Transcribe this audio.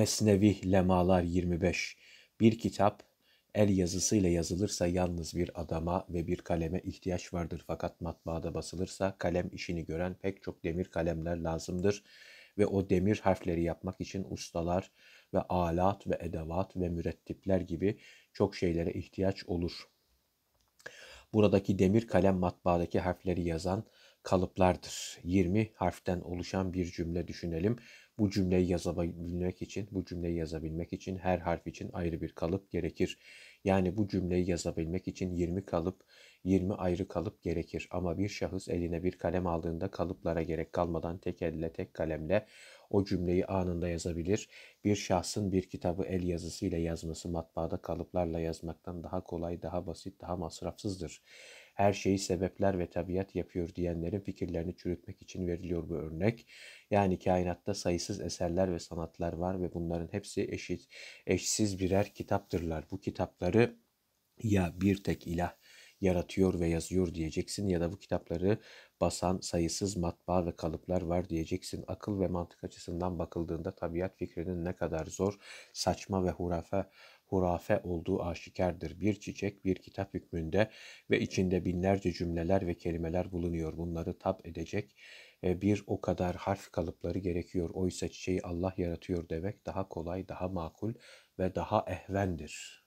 Mesnevi Lemalar 25 Bir kitap el yazısıyla yazılırsa yalnız bir adama ve bir kaleme ihtiyaç vardır. Fakat matbaada basılırsa kalem işini gören pek çok demir kalemler lazımdır. Ve o demir harfleri yapmak için ustalar ve alat ve edevat ve mürettipler gibi çok şeylere ihtiyaç olur. Buradaki demir kalem matbaadaki harfleri yazan kalıplardır. 20 harften oluşan bir cümle düşünelim. Bu cümleyi yazabilmek için, bu cümleyi yazabilmek için her harf için ayrı bir kalıp gerekir. Yani bu cümleyi yazabilmek için 20 kalıp, 20 ayrı kalıp gerekir. Ama bir şahıs eline bir kalem aldığında kalıplara gerek kalmadan tek elle, tek kalemle o cümleyi anında yazabilir. Bir şahsın bir kitabı el yazısıyla yazması matbaada kalıplarla yazmaktan daha kolay, daha basit, daha masrafsızdır. Her şeyi sebepler ve tabiat yapıyor diyenlerin fikirlerini çürütmek için veriliyor bu örnek. Yani kainatta sayısız eserler ve sanatlar var ve bunların hepsi eşit, eşsiz birer kitaptırlar. Bu kitapları ya bir tek ilah yaratıyor ve yazıyor diyeceksin ya da bu kitapları basan sayısız matbaa ve kalıplar var diyeceksin. Akıl ve mantık açısından bakıldığında tabiat fikrinin ne kadar zor, saçma ve hurafe hurafe olduğu aşikardır. Bir çiçek bir kitap hükmünde ve içinde binlerce cümleler ve kelimeler bulunuyor. Bunları tap edecek e, bir o kadar harf kalıpları gerekiyor. Oysa çiçeği Allah yaratıyor demek daha kolay, daha makul ve daha ehvendir.